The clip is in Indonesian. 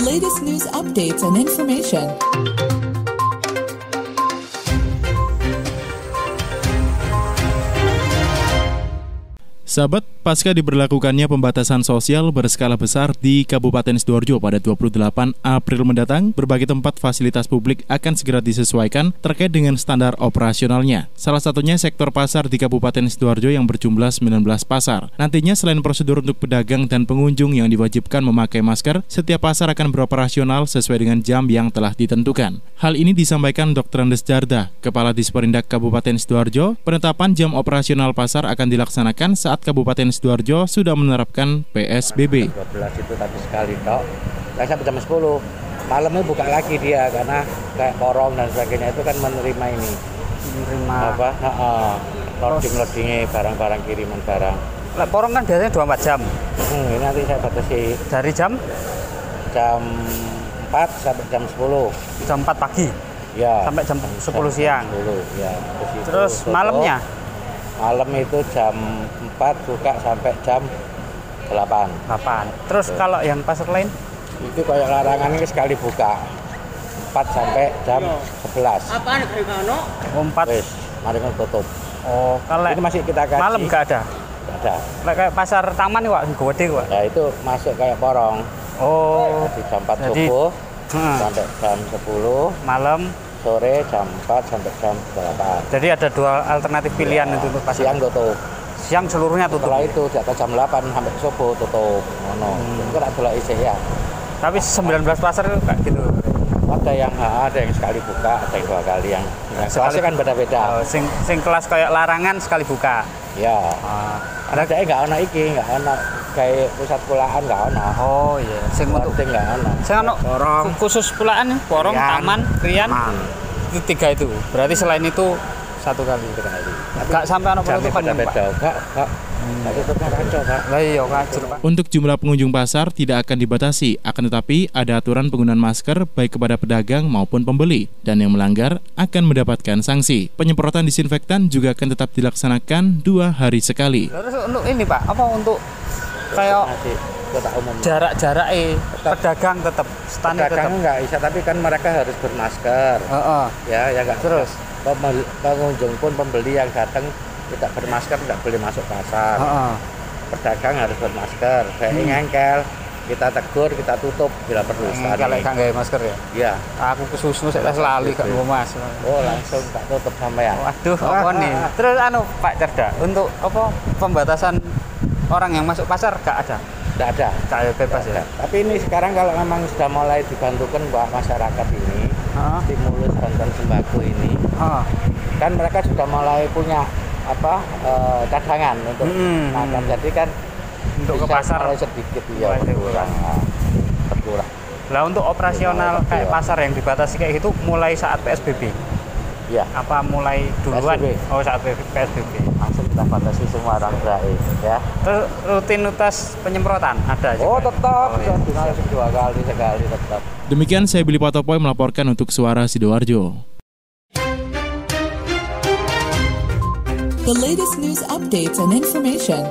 Latest news updates and information. Sahabat, pasca diberlakukannya pembatasan sosial berskala besar di Kabupaten Sidoarjo pada 28 April mendatang, berbagai tempat fasilitas publik akan segera disesuaikan terkait dengan standar operasionalnya. Salah satunya sektor pasar di Kabupaten Sidoarjo yang berjumlah 19 pasar. Nantinya selain prosedur untuk pedagang dan pengunjung yang diwajibkan memakai masker, setiap pasar akan beroperasional sesuai dengan jam yang telah ditentukan. Hal ini disampaikan Dr. Andes Jarda, Kepala Disperindak Kabupaten Sidoarjo. Penetapan jam operasional pasar akan dilaksanakan saat Kabupaten Sidoarjo sudah menerapkan PSBB. 12 itu tapi sekali tok. Nah, sampai jam 10 malamnya buka lagi dia karena kayak porong dan sebagainya. Itu kan menerima ini. Menerima. Apa? Uh, loading loadingnya barang-barang kiriman barang. Lah, porong kan biasanya 24 jam? Hmm, ini nanti saya batasi. Dari jam? Jam 4 sampai jam 10 jam 4 pagi? Ya. Sampai jam 10 siang? 10 ya. Terus malamnya malam itu jam 4 buka sampai jam 8 8 terus Tuh. kalau yang pasar lain? Itu kayak larangan ini sekali buka. 4 sampai jam Yo. 11 apaan? Gimana? oh 4 Wis, mari kan tutup. Oh kalau ini masih kita kasih malam nggak ada? nggak ada. Kayak pasar taman nih Pak, gede Pak ya itu masuk kayak porong. Oh. Di jam 4 Jadi, subuh hmm. sampai jam 10 malam sore jam 4 sampai jam 8. Jadi ada dua alternatif pilihan ya, itu untuk pasar. Siang tutup. Siang seluruhnya tutup. Setelah itu jatuh jam 8 sampai subuh tutup. Ngono. Hmm. Itu kan isi ya. Tapi 19 pasar itu kayak gitu. Ada yang ada yang sekali buka, ada yang dua kali yang nah, sekali kan beda-beda. Oh, sing, sing kelas kayak larangan sekali buka. Ya. Ah. Ada kayak nggak ono iki, nggak ono kayak pusat pulaan nggak ono. Oh iya. Sing untuk nggak ono. Sing ono khusus pulaan porong, Rian, taman, rian. Itu tiga itu. Berarti selain itu satu kali itu kali. Enggak sampai ono penutupan beda. Enggak, enggak. Untuk jumlah pengunjung pasar tidak akan dibatasi, akan tetapi ada aturan penggunaan masker baik kepada pedagang maupun pembeli, dan yang melanggar akan mendapatkan sanksi. Penyemprotan disinfektan juga akan tetap dilaksanakan dua hari sekali. Terus untuk ini Pak, apa untuk kayak jarak-jarak eh pedagang tetap stand pedagang tetap. nggak bisa tapi kan mereka harus bermasker. Uh -uh. ya ya nggak terus? Pengunjung pun pembeli yang datang tidak bermasker tidak boleh masuk pasar. Uh -uh. pedagang harus bermasker. Kayak hmm. ngengkel kita tegur kita tutup bila perlu hmm, kalau nggak masker ya? Iya. Aku kesusu saya selalu gak mau mas. Oh langsung tak tutup sama ya waduh apa nih? Terus anu Pak Cerda untuk apa? Pembatasan orang yang masuk pasar gak ada. Tidak ada. Saya bebas ya? Tapi ini sekarang kalau memang sudah mulai dibantukan buat masyarakat ini uh. stimulus bantuan sembako ini uh. kan mereka sudah mulai punya apa uh, cadangan untuk hmm. makan. Jadi kan untuk ke pasar. sedikit ya berkurang. berkurang. Lah untuk operasional kayak pasar yang dibatasi kayak itu mulai saat PSBB ya apa mulai duluan? PSBB. oh saat PSBB langsung kita batasi semua orang ya. Terus rutinitas penyemprotan ada juga? oh tetap. Oh, iya. dua kali sekali tetap. Demikian saya Billy Patopoy melaporkan untuk Suara Sidoarjo. The latest news updates and information